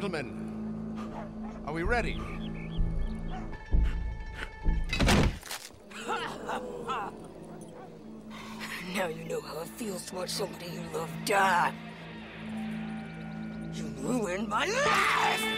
Gentlemen, are we ready? Now you know how it feels to watch somebody you love die. You ruined my life!